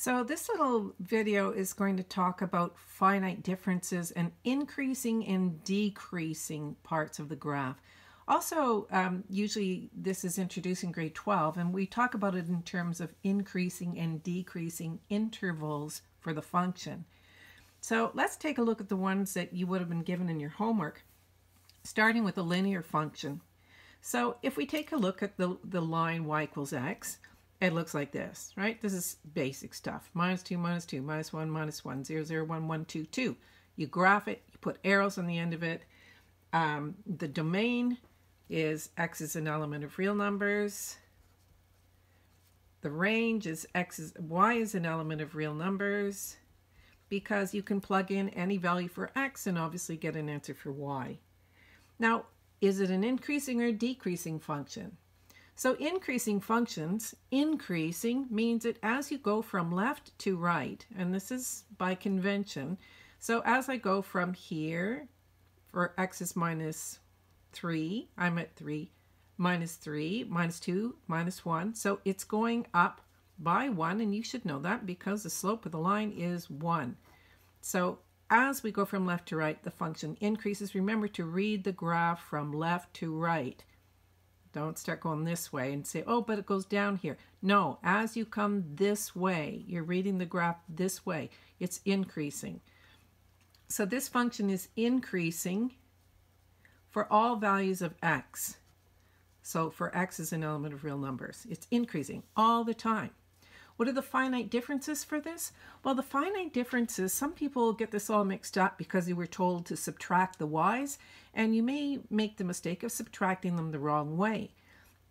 So this little video is going to talk about finite differences and increasing and decreasing parts of the graph. Also, um, usually this is introduced in grade 12 and we talk about it in terms of increasing and decreasing intervals for the function. So let's take a look at the ones that you would have been given in your homework, starting with a linear function. So if we take a look at the, the line y equals x, it looks like this, right? This is basic stuff. Minus 2, minus 2, minus 1, minus 1, 0, 0, 1, 1, 2, 2. You graph it, you put arrows on the end of it. Um, the domain is x is an element of real numbers. The range is x is y is an element of real numbers because you can plug in any value for x and obviously get an answer for y. Now, is it an increasing or decreasing function? So increasing functions, increasing means that as you go from left to right, and this is by convention, so as I go from here, for x is minus 3, I'm at 3, minus 3, minus 2, minus 1, so it's going up by 1, and you should know that because the slope of the line is 1. So as we go from left to right, the function increases. Remember to read the graph from left to right. Don't start going this way and say, oh, but it goes down here. No, as you come this way, you're reading the graph this way, it's increasing. So this function is increasing for all values of x. So for x is an element of real numbers. It's increasing all the time. What are the finite differences for this? Well, the finite differences, some people get this all mixed up because you were told to subtract the y's, and you may make the mistake of subtracting them the wrong way.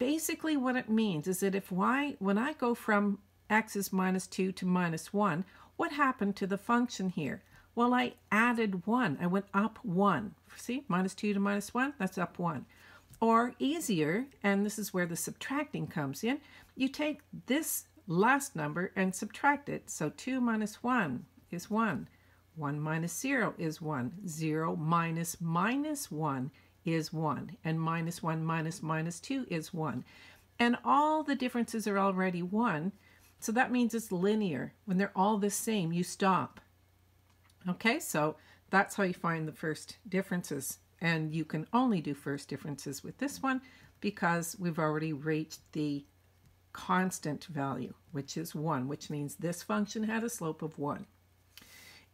Basically, what it means is that if y, when I go from x is minus 2 to minus 1, what happened to the function here? Well, I added 1. I went up 1. See, minus 2 to minus 1, that's up 1. Or easier, and this is where the subtracting comes in, you take this last number and subtract it. So 2 minus 1 is 1. 1 minus 0 is 1. 0 minus minus 1 is 1. And minus 1 minus minus 2 is 1. And all the differences are already 1. So that means it's linear. When they're all the same, you stop. Okay, so that's how you find the first differences. And you can only do first differences with this one because we've already reached the constant value, which is 1, which means this function had a slope of 1.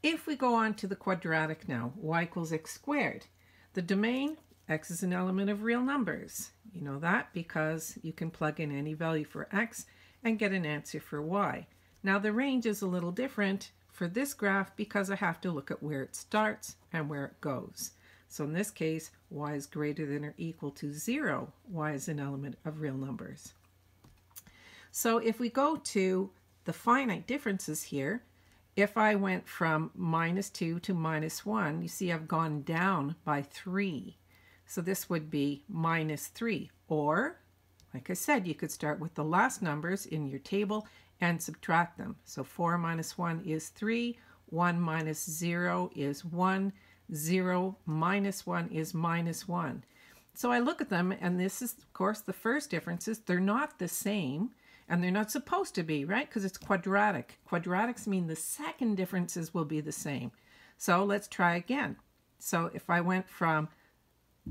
If we go on to the quadratic now, y equals x squared. The domain, x is an element of real numbers. You know that because you can plug in any value for x and get an answer for y. Now the range is a little different for this graph because I have to look at where it starts and where it goes. So in this case, y is greater than or equal to 0. y is an element of real numbers. So if we go to the finite differences here, if I went from minus 2 to minus 1, you see I've gone down by 3. So this would be minus 3. Or, like I said, you could start with the last numbers in your table and subtract them. So 4 minus 1 is 3, 1 minus 0 is 1, 0 minus 1 is minus 1. So I look at them, and this is, of course, the first differences. They're not the same. And they're not supposed to be, right? Because it's quadratic. Quadratics mean the second differences will be the same. So let's try again. So if I went from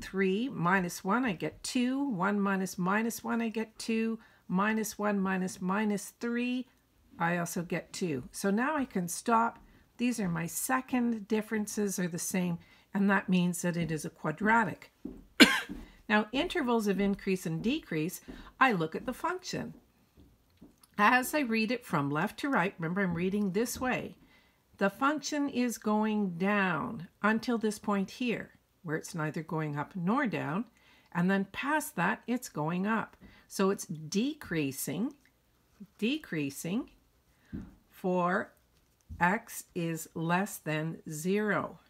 3 minus 1, I get 2. 1 minus minus 1, I get 2. Minus 1 minus minus 3, I also get 2. So now I can stop. These are my second differences are the same, and that means that it is a quadratic. now, intervals of increase and decrease, I look at the function. As I read it from left to right, remember I'm reading this way, the function is going down until this point here, where it's neither going up nor down, and then past that, it's going up. So it's decreasing, decreasing for x is less than 0.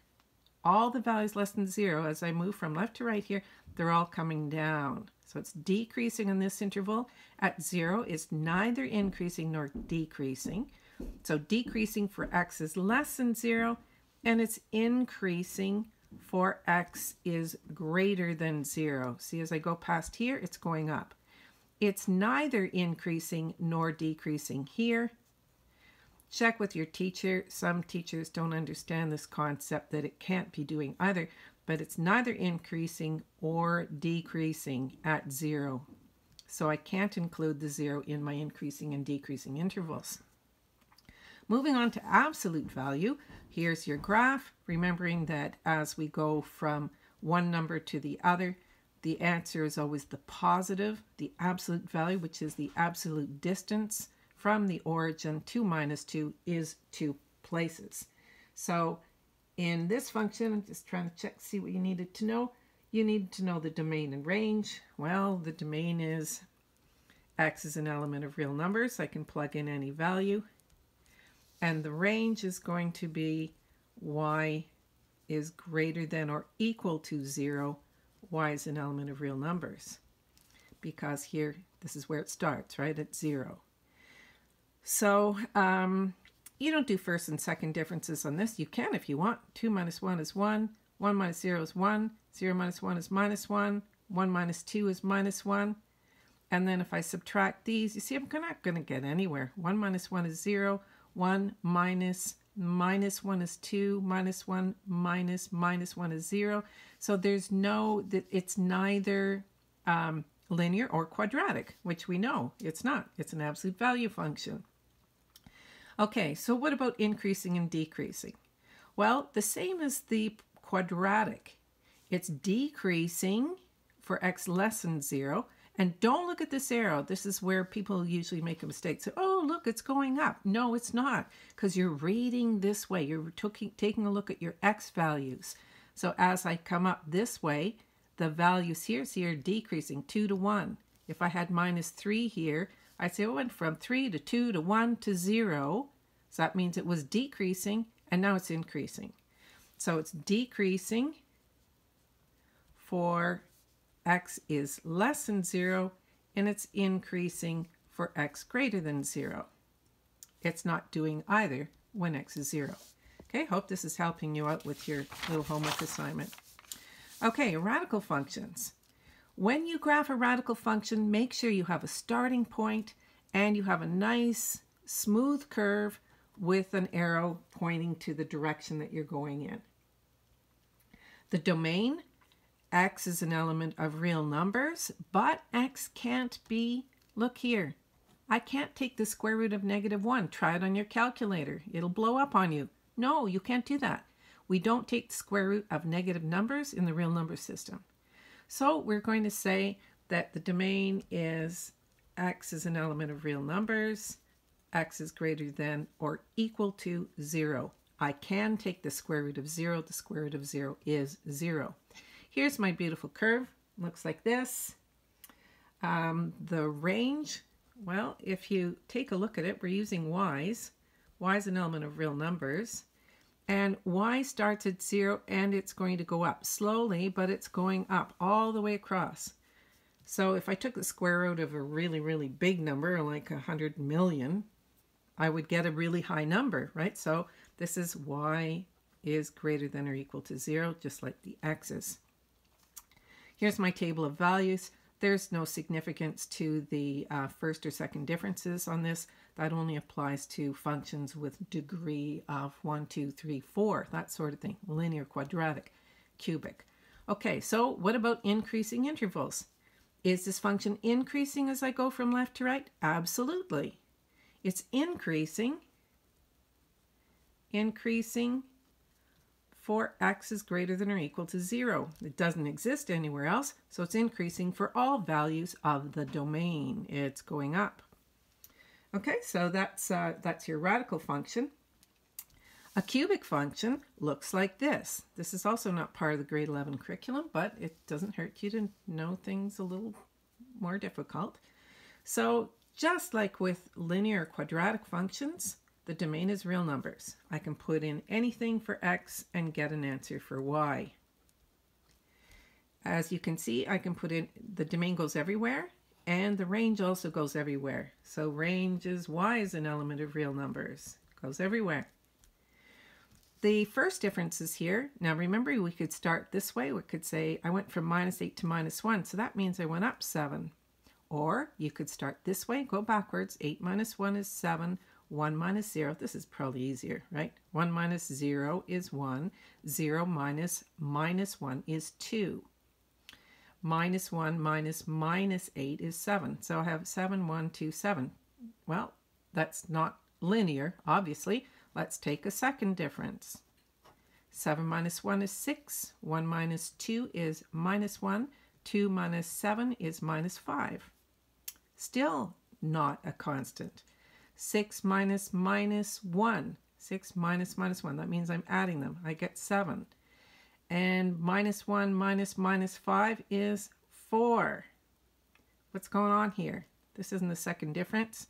All the values less than 0, as I move from left to right here, they're all coming down. So it's decreasing in this interval. At zero, it's neither increasing nor decreasing. So decreasing for x is less than zero, and it's increasing for x is greater than zero. See, as I go past here, it's going up. It's neither increasing nor decreasing here. check with your teacher. Some teachers don't understand this concept that it can't be doing either, but it's neither increasing or decreasing at zero. So I can't include the zero in my increasing and decreasing intervals. Moving on to absolute value, here's your graph, remembering that as we go from one number to the other, the answer is always the positive, the absolute value, which is the absolute distance from the origin to minus 2 is 2 places. So in this function, I'm just trying to check, see what you needed to know. You need to know the domain and range. Well, the domain is x is an element of real numbers. I can plug in any value. And the range is going to be y is greater than or equal to 0. y is an element of real numbers. Because here, this is where it starts, right, at 0. So um, you don't do first and second differences on this. You can if you want. 2 minus 1 is 1. 1 minus 0 is 1. 0 minus 1 is minus 1. 1 minus 2 is minus 1. And then if I subtract these, you see I'm not going to get anywhere. 1 minus 1 is 0. 1 minus minus 1 is 2. Minus 1 minus minus 1 is 0. So there's no, that it's neither um, linear or quadratic, which we know it's not. It's an absolute value function. Okay, so what about increasing and decreasing? Well, the same as the quadratic. It's decreasing for x less than 0. And don't look at this arrow. This is where people usually make a mistake. Say, oh, look, it's going up. No, it's not, because you're reading this way. You're taking a look at your x values. So as I come up this way, the values here, see, are decreasing 2 to 1. If I had minus 3 here, I'd say it went from 3 to 2 to 1 to 0. So that means it was decreasing, and now it's increasing. So it's decreasing for x is less than 0, and it's increasing for x greater than 0. It's not doing either when x is 0. Okay, hope this is helping you out with your little homework assignment. Okay, radical functions. When you graph a radical function, make sure you have a starting point and you have a nice smooth curve with an arrow pointing to the direction that you're going in. The domain, x is an element of real numbers, but x can't be, look here, I can't take the square root of negative 1. Try it on your calculator. It'll blow up on you. No, you can't do that. We don't take the square root of negative numbers in the real number system. So we're going to say that the domain is x is an element of real numbers, x is greater than or equal to 0. I can take the square root of 0. The square root of 0 is 0. Here's my beautiful curve. Looks like this. Um, the range, well, if you take a look at it, we're using y's. y is an element of real numbers. And y starts at zero and it's going to go up slowly, but it's going up all the way across. So if I took the square root of a really, really big number, like a 100 million, I would get a really high number, right? So this is y is greater than or equal to zero, just like the x's. Here's my table of values. There's no significance to the uh, first or second differences on this. That only applies to functions with degree of 1, 2, 3, 4, that sort of thing, linear, quadratic, cubic. Okay, so what about increasing intervals? Is this function increasing as I go from left to right? Absolutely. It's increasing, increasing for x is greater than or equal to 0. It doesn't exist anywhere else, so it's increasing for all values of the domain. It's going up. Okay, so that's, uh, that's your radical function. A cubic function looks like this. This is also not part of the grade 11 curriculum, but it doesn't hurt you to know things a little more difficult. So just like with linear quadratic functions, the domain is real numbers. I can put in anything for x and get an answer for y. As you can see, I can put in, the domain goes everywhere, and the range also goes everywhere. So range is y is an element of real numbers. Goes everywhere. The first difference is here. Now remember, we could start this way. We could say I went from minus 8 to minus 1, so that means I went up 7. Or you could start this way, go backwards. 8 minus 1 is 7. 1 minus 0, this is probably easier, right? 1 minus 0 is 1. 0 minus minus 1 is 2. Minus 1 minus minus 8 is 7. So I have 7, 1, 2, 7. Well, that's not linear, obviously. Let's take a second difference. 7 minus 1 is 6. 1 minus 2 is minus 1. 2 minus 7 is minus 5. Still not a constant. 6 minus minus 1. 6 minus minus 1. That means I'm adding them. I get 7. And minus 1 minus minus 5 is 4. What's going on here? This isn't the second difference.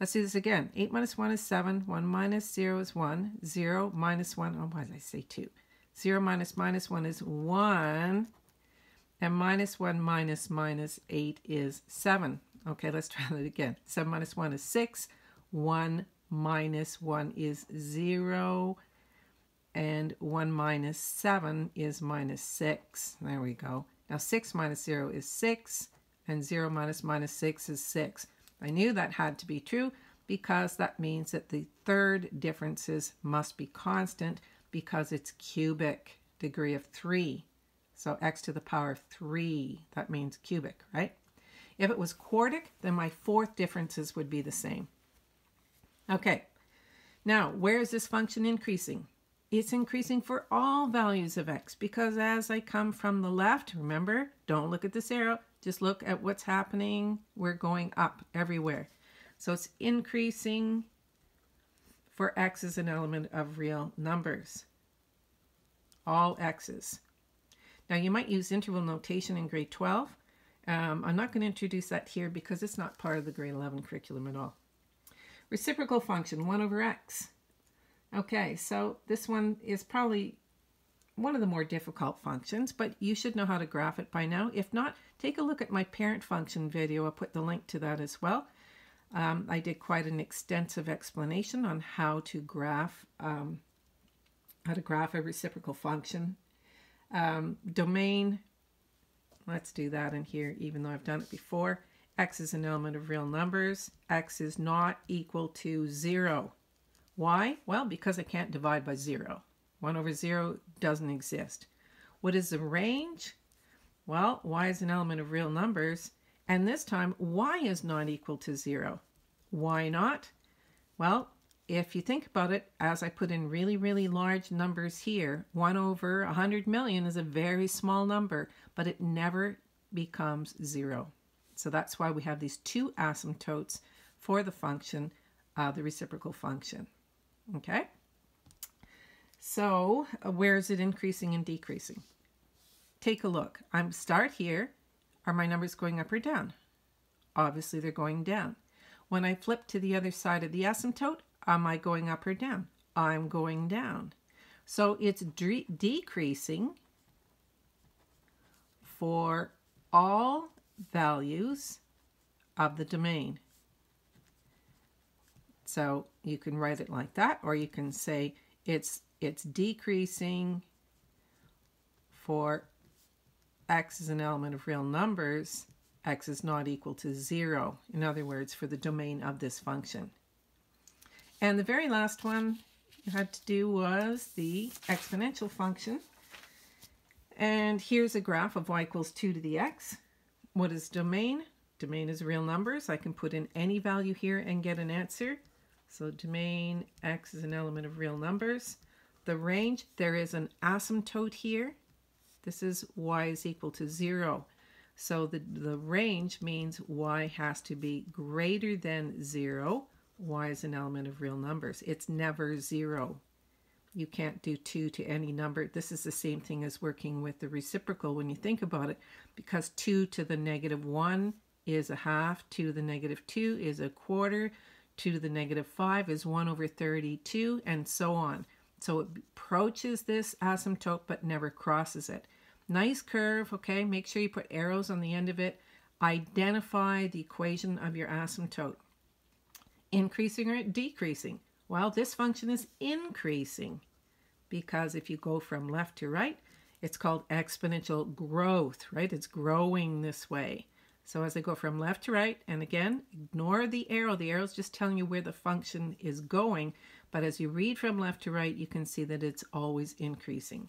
Let's do this again. 8 minus 1 is 7. 1 minus 0 is 1. 0 minus 1, oh, why did I say 2? 0 minus minus 1 is 1. And minus 1 minus minus 8 is 7. Okay, let's try that again. 7 minus 1 is 6. 1 minus 1 is 0. And 1 minus 7 is minus 6. There we go. Now 6 minus 0 is 6. And 0 minus minus 6 is 6. I knew that had to be true because that means that the third differences must be constant because it's cubic degree of 3. So x to the power of 3, that means cubic, right? If it was quartic, then my fourth differences would be the same. Okay, now where is this function increasing? It's increasing for all values of x because as I come from the left, remember, don't look at this arrow, just look at what's happening. We're going up everywhere. So it's increasing for x is an element of real numbers. All x's. Now you might use interval notation in grade 12. Um, I'm not going to introduce that here because it's not part of the grade 11 curriculum at all. Reciprocal function, 1 over x. Okay, so this one is probably one of the more difficult functions, but you should know how to graph it by now. If not, take a look at my parent function video. I'll put the link to that as well. Um, I did quite an extensive explanation on how to graph um, how to graph a reciprocal function. Um, domain, let's do that in here, even though I've done it before. X is an element of real numbers. x is not equal to 0. Why? Well, because I can't divide by 0. 1 over 0 doesn't exist. What is the range? Well, y is an element of real numbers, and this time y is not equal to 0. Why not? Well, if you think about it, as I put in really, really large numbers here, 1 over 100 million is a very small number, but it never becomes 0. So that's why we have these two asymptotes for the function, uh, the reciprocal function. Okay? So uh, where is it increasing and decreasing? Take a look. I'm start here. Are my numbers going up or down? Obviously they're going down. When I flip to the other side of the asymptote, am I going up or down? I'm going down. So it's de decreasing for all values of the domain. So you can write it like that, or you can say it's it's decreasing for x is an element of real numbers, x is not equal to 0. In other words, for the domain of this function. And the very last one you had to do was the exponential function. And here's a graph of y equals 2 to the x. What is domain? Domain is real numbers. I can put in any value here and get an answer. So domain x is an element of real numbers. The range, there is an asymptote here. This is y is equal to 0. So the, the range means y has to be greater than 0. y is an element of real numbers. It's never 0. You can't do 2 to any number. This is the same thing as working with the reciprocal when you think about it, because 2 to the negative 1 is a half, 2 to the negative 2 is a quarter, 2 to the negative 5 is 1 over 32, and so on. So it approaches this asymptote but never crosses it. Nice curve, okay? Make sure you put arrows on the end of it. Identify the equation of your asymptote. Increasing or decreasing? Well, this function is increasing because if you go from left to right, it's called exponential growth, right? It's growing this way. So as I go from left to right, and again, ignore the arrow. The arrow is just telling you where the function is going. But as you read from left to right, you can see that it's always increasing.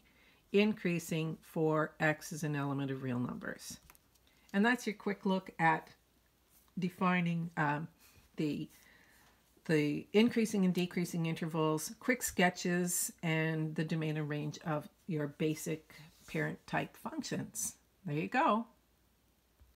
Increasing for x is an element of real numbers. And that's your quick look at defining um, the the increasing and decreasing intervals, quick sketches, and the domain and range of your basic parent type functions. There you go.